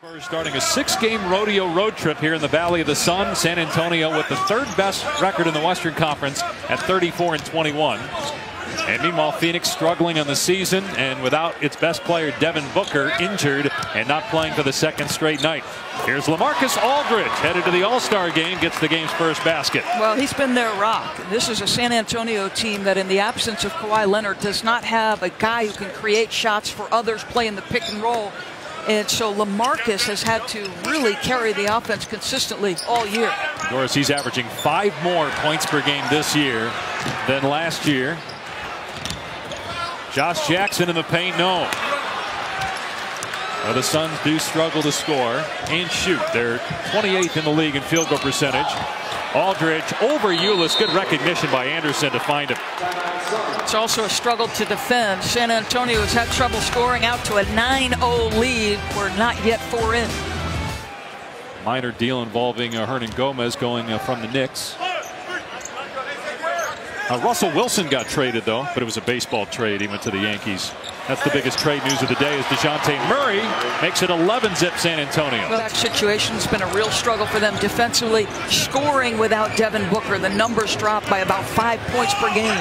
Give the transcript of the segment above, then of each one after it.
Spurs starting a six-game rodeo road trip here in the Valley of the Sun. San Antonio with the third best record in the Western Conference at 34 and 21. And meanwhile, Phoenix struggling on the season and without its best player, Devin Booker, injured and not playing for the second straight night. Here's LaMarcus Aldridge headed to the All-Star game, gets the game's first basket. Well, he's been their rock. This is a San Antonio team that, in the absence of Kawhi Leonard, does not have a guy who can create shots for others playing the pick and roll and so LaMarcus has had to really carry the offense consistently all year. Doris, he's averaging five more points per game this year than last year. Josh Jackson in the paint, no. Well, the Suns do struggle to score and shoot. They're 28th in the league in field goal percentage. Aldridge over Ulis. Good recognition by Anderson to find him. It's also a struggle to defend. San Antonio has had trouble scoring out to a 9-0 lead. We're not yet four in. Minor deal involving uh, Hernangomez going uh, from the Knicks. Uh, Russell Wilson got traded though, but it was a baseball trade. He went to the Yankees. That's the biggest trade news of the day is Dejounte Murray makes it 11 zip San Antonio. Well, that situation's been a real struggle for them defensively. Scoring without Devin Booker, the numbers dropped by about five points per game.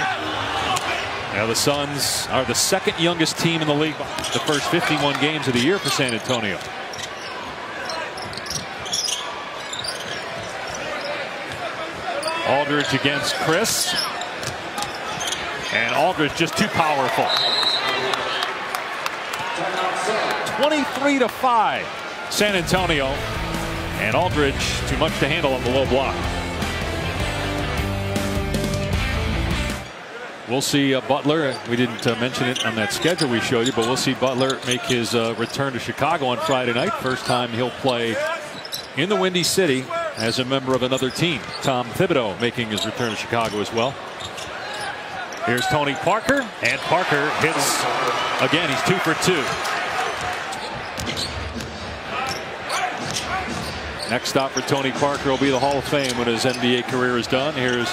Now the Suns are the second youngest team in the league the first 51 games of the year for San Antonio. Aldridge against Chriss. And Aldridge just too powerful. 23 to 5 San Antonio and Aldridge too much to handle on the low block. We'll see uh, Butler. We didn't uh, mention it on that schedule we showed you, but we'll see Butler make his uh, return to Chicago on Friday night. First time he'll play in the Windy City as a member of another team. Tom Thibodeau making his return to Chicago as well. Here's Tony Parker, and Parker hits again. He's two for two. Next stop for Tony Parker will be the Hall of Fame when his NBA career is done. Here's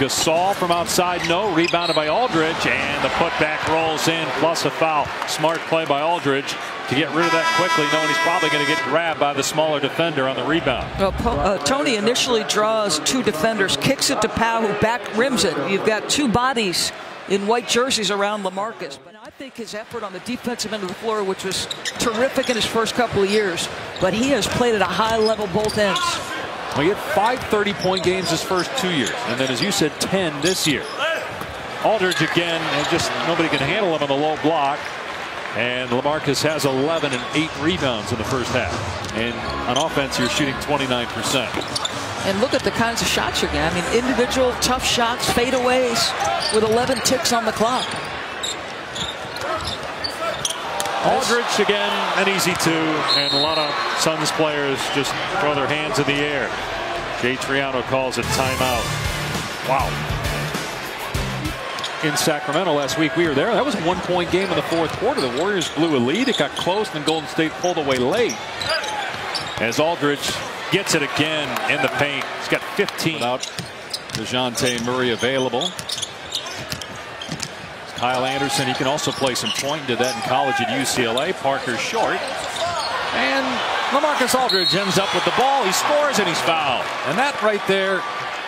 Gasol from outside, no. Rebounded by Aldridge, and the putback rolls in, plus a foul. Smart play by Aldridge to get rid of that quickly, knowing he's probably going to get grabbed by the smaller defender on the rebound. Well, uh, Tony initially draws two defenders, kicks it to Powell, who back rims it. You've got two bodies in white jerseys around LaMarcus. But I think his effort on the defensive end of the floor, which was terrific in his first couple of years, but he has played at a high level both ends. Well, he had five 30-point games his first two years, and then, as you said, 10 this year. Aldridge again, and just nobody can handle him on the low block. And LaMarcus has 11 and 8 rebounds in the first half. And on offense, you're shooting 29%. And look at the kinds of shots you're getting. I mean, individual tough shots, fadeaways with 11 ticks on the clock. Aldridge again, an easy two, and a lot of Suns players just throw their hands in the air. Jay Triano calls it timeout. Wow in Sacramento last week. We were there. That was a one-point game in the fourth quarter. The Warriors blew a lead. It got close, and Golden State pulled away late. As Aldridge gets it again in the paint. He's got 15 without Dejounte Murray available. Kyle Anderson, he can also play some point. Did that in college at UCLA. Parker short. And LaMarcus Aldridge ends up with the ball. He scores and he's fouled. And that right there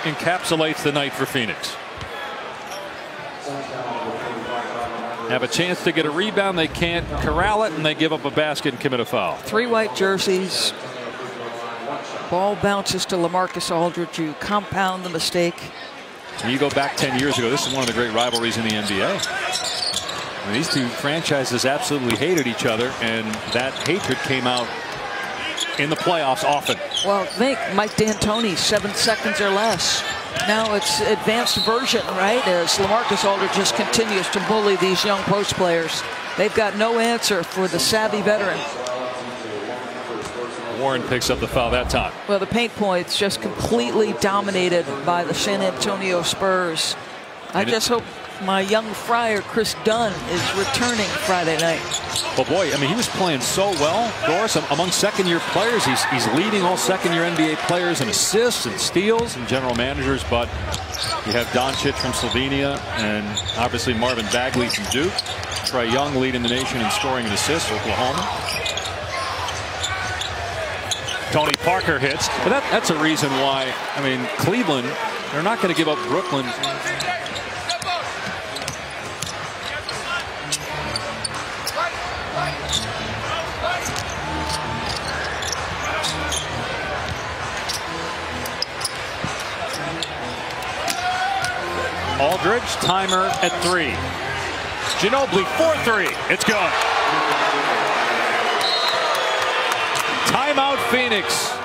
encapsulates the night for Phoenix. have a chance to get a rebound. They can't corral it, and they give up a basket and commit a foul. Three white jerseys. Ball bounces to LaMarcus Aldridge. You compound the mistake. You go back 10 years ago, this is one of the great rivalries in the NBA. Mean, these two franchises absolutely hated each other, and that hatred came out in the playoffs often. Well, think Mike D'Antoni, seven seconds or less. Now it's advanced version, right? As LaMarcus Aldridge just continues to bully these young post players. They've got no answer for the savvy veteran. Warren picks up the foul that time. Well, the paint points just completely dominated by the San Antonio Spurs. I just hope my young friar Kris Dunn is returning Friday night. Well, boy, I mean, he was playing so well, Doris. Among second-year players, he's he's leading all second-year NBA players in assists and steals and general managers. But you have Doncic from Slovenia and obviously Marvin Bagley from Duke. Trae Young leading the nation in scoring and assists, Oklahoma. Tony Parker hits. But that, that's a reason why, I mean, Cleveland, they're not going to give up Brooklyn. Aldridge, timer at three. Ginobili, 4-3. It's good. Timeout Phoenix.